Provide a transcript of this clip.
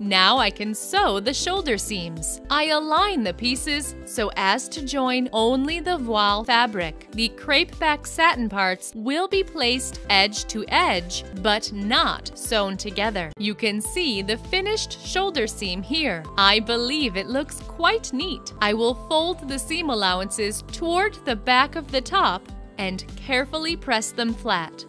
Now I can sew the shoulder seams. I align the pieces so as to join only the voile fabric. The crepe back satin parts will be placed edge to edge, but not sewn together. You can see the finished shoulder seam here. I believe it looks quite neat. I will fold the seam allowances toward the back of the top and carefully press them flat.